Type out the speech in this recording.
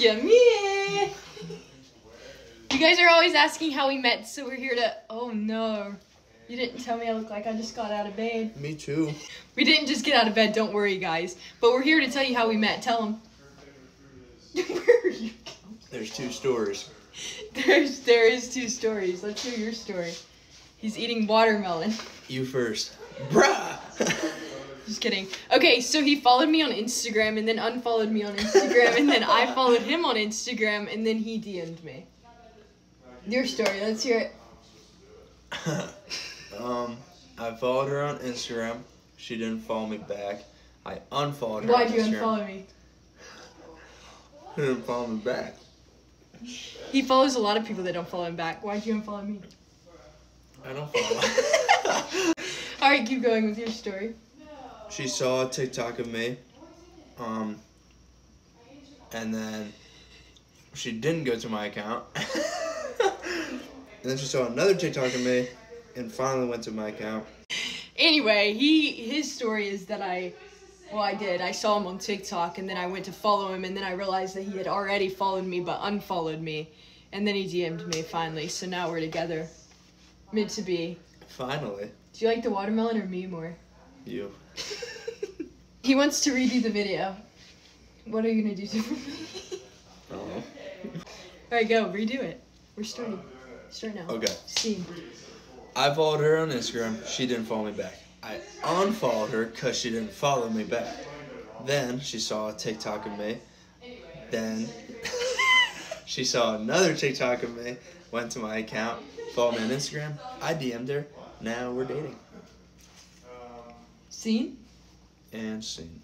Here. You guys are always asking how we met, so we're here to. Oh no. You didn't tell me I look like I just got out of bed. Me too. We didn't just get out of bed, don't worry, guys. But we're here to tell you how we met. Tell them. Where are you going? There's two stories. There's there is two stories. Let's hear your story. He's eating watermelon. You first. Bruh! Just kidding. Okay, so he followed me on Instagram and then unfollowed me on Instagram and then I followed him on Instagram and then he DM'd me. Your story, let's hear it. um, I followed her on Instagram. She didn't follow me back. I unfollowed her Why'd you Instagram. unfollow me? She didn't follow me back. He follows a lot of people that don't follow him back. Why'd you unfollow me? I don't follow. Alright, keep going with your story. She saw a TikTok of me. Um, and then she didn't go to my account. and then she saw another TikTok of me and finally went to my account. Anyway, he his story is that I well I did. I saw him on TikTok and then I went to follow him and then I realized that he had already followed me but unfollowed me. And then he DM'd me finally, so now we're together. Meant to be. Finally, Do you like the watermelon or me more? you. He wants to redo the video. What are you gonna do to me? Oh. Alright, go, redo it. We're starting. Start now. Okay. Scene. I followed her on Instagram. She didn't follow me back. I unfollowed her because she didn't follow me back. Then she saw a TikTok of me. Then she saw another TikTok of me. Went to my account, followed me on Instagram. I DM'd her. Now we're dating. Scene? And scene.